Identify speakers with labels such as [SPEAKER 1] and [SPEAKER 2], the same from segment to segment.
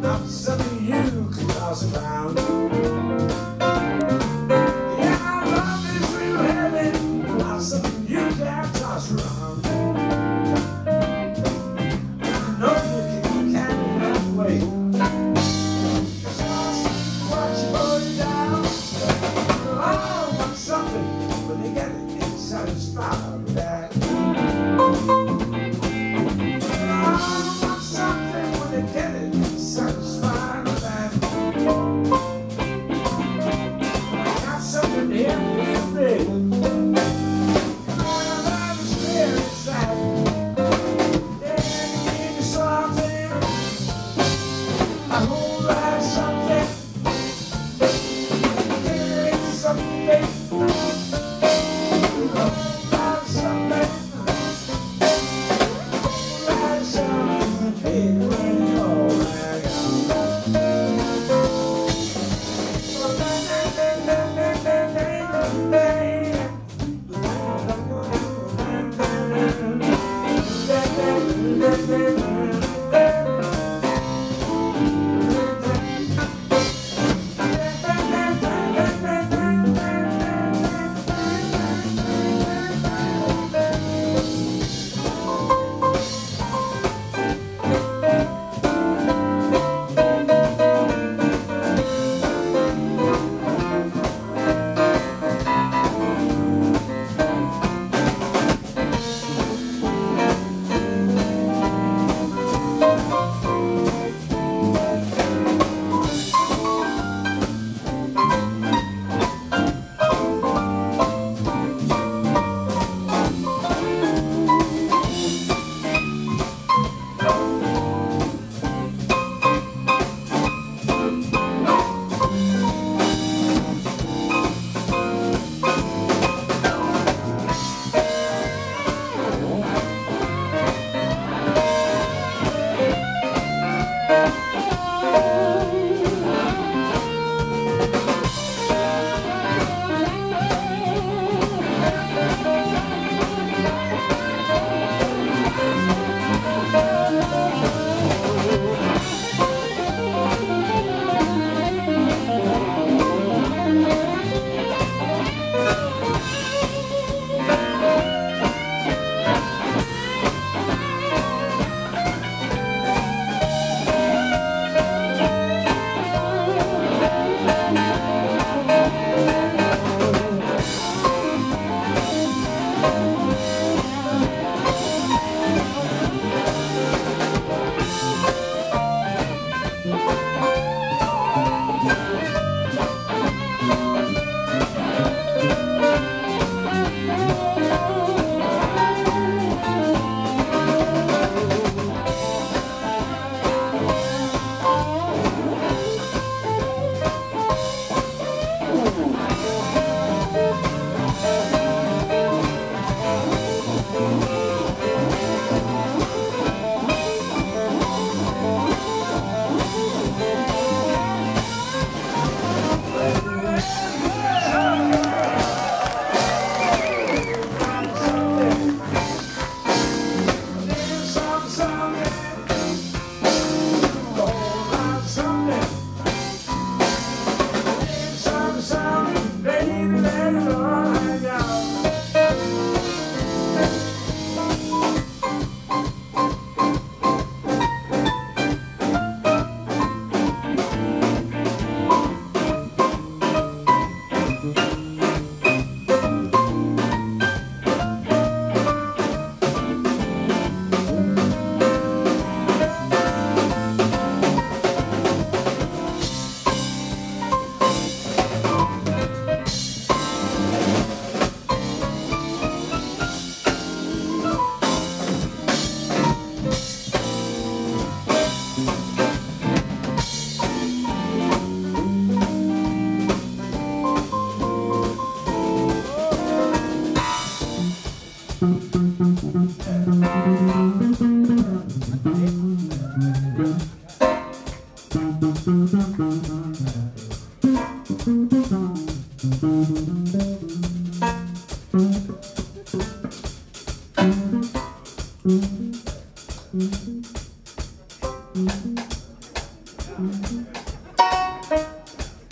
[SPEAKER 1] Not something you can pass around.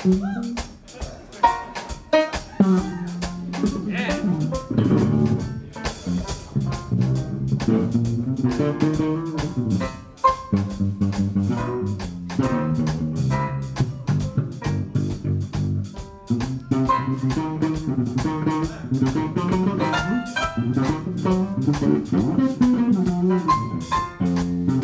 [SPEAKER 1] Mm-hmm. Thank you.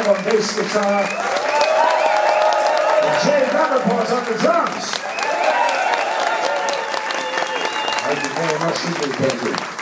[SPEAKER 1] Rzab on bass guitar, Jay Davenport on the drums. Thank you very much thank you.